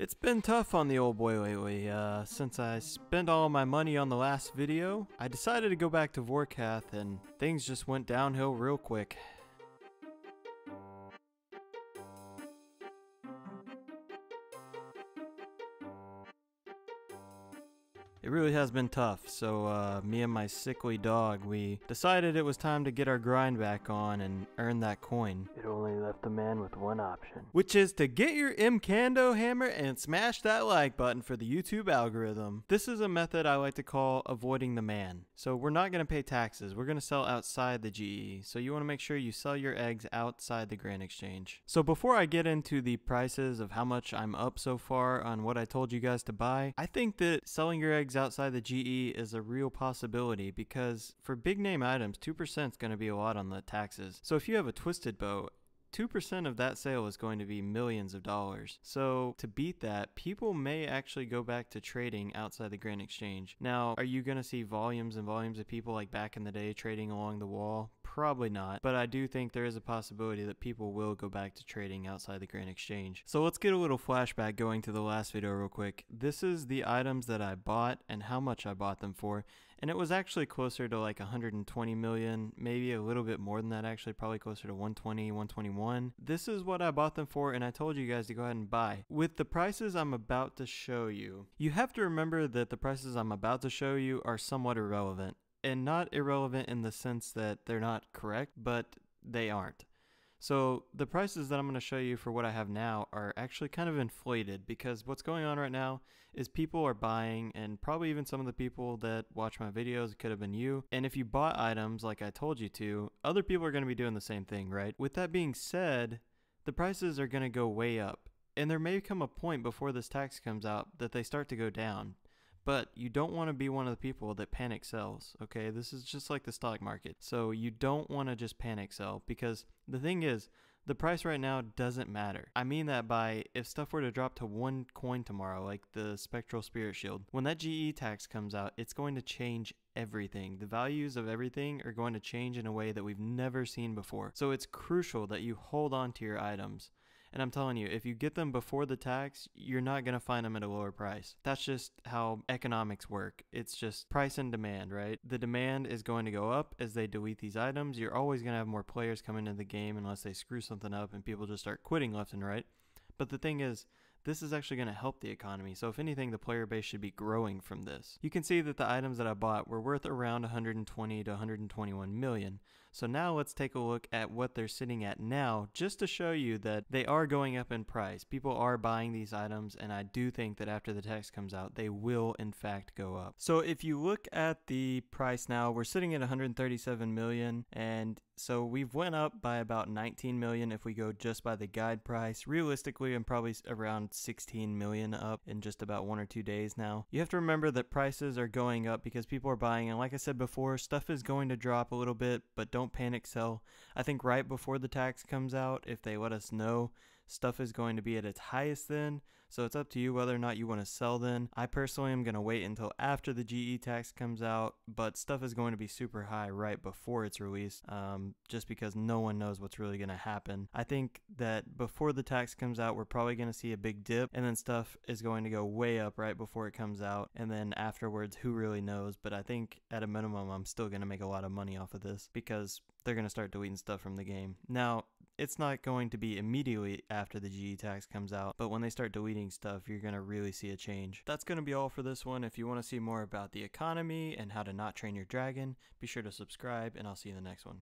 It's been tough on the old boy lately. Uh, since I spent all my money on the last video, I decided to go back to Vorkath and things just went downhill real quick. It really has been tough, so uh, me and my sickly dog, we decided it was time to get our grind back on and earn that coin. It only left the man with one option. Which is to get your Mkando hammer and smash that like button for the YouTube algorithm. This is a method I like to call avoiding the man. So we're not going to pay taxes, we're going to sell outside the GE. So you want to make sure you sell your eggs outside the Grand Exchange. So before I get into the prices of how much I'm up so far on what I told you guys to buy, I think that selling your eggs outside the GE is a real possibility because for big name items, 2% is going to be a lot on the taxes. So if you have a twisted bow 2% of that sale is going to be millions of dollars. So, to beat that, people may actually go back to trading outside the Grand Exchange. Now, are you going to see volumes and volumes of people like back in the day trading along the wall? Probably not, but I do think there is a possibility that people will go back to trading outside the Grand Exchange. So let's get a little flashback going to the last video real quick. This is the items that I bought and how much I bought them for, and it was actually closer to like 120 million, maybe a little bit more than that actually, probably closer to 120, 121. This is what I bought them for and I told you guys to go ahead and buy. With the prices I'm about to show you, you have to remember that the prices I'm about to show you are somewhat irrelevant and not irrelevant in the sense that they're not correct, but they aren't. So the prices that I'm going to show you for what I have now are actually kind of inflated because what's going on right now is people are buying and probably even some of the people that watch my videos could have been you. And if you bought items like I told you to, other people are going to be doing the same thing, right? With that being said, the prices are going to go way up. And there may come a point before this tax comes out that they start to go down but you don't want to be one of the people that panic sells, okay? This is just like the stock market. So you don't want to just panic sell because the thing is, the price right now doesn't matter. I mean that by if stuff were to drop to one coin tomorrow, like the Spectral Spirit Shield, when that GE tax comes out, it's going to change everything. The values of everything are going to change in a way that we've never seen before. So it's crucial that you hold on to your items. And I'm telling you, if you get them before the tax, you're not going to find them at a lower price. That's just how economics work. It's just price and demand, right? The demand is going to go up as they delete these items. You're always going to have more players come into the game unless they screw something up and people just start quitting left and right. But the thing is, this is actually going to help the economy. So if anything, the player base should be growing from this. You can see that the items that I bought were worth around 120 to 121 million. So now let's take a look at what they're sitting at now just to show you that they are going up in price. People are buying these items and I do think that after the text comes out, they will in fact go up. So if you look at the price now, we're sitting at 137 million and so we've went up by about 19 million if we go just by the guide price. Realistically, I'm probably around 16 million up in just about one or two days now. You have to remember that prices are going up because people are buying and like I said before, stuff is going to drop a little bit, but don't panic sell. I think right before the tax comes out, if they let us know stuff is going to be at its highest then, so it's up to you whether or not you want to sell then. I personally am going to wait until after the GE tax comes out, but stuff is going to be super high right before it's released, um, just because no one knows what's really going to happen. I think that before the tax comes out, we're probably going to see a big dip, and then stuff is going to go way up right before it comes out, and then afterwards, who really knows? But I think at a minimum, I'm still going to make a lot of money off of this because they're going to start deleting stuff from the game. Now, it's not going to be immediately after the GE tax comes out, but when they start deleting stuff, you're going to really see a change. That's going to be all for this one. If you want to see more about the economy and how to not train your dragon, be sure to subscribe, and I'll see you in the next one.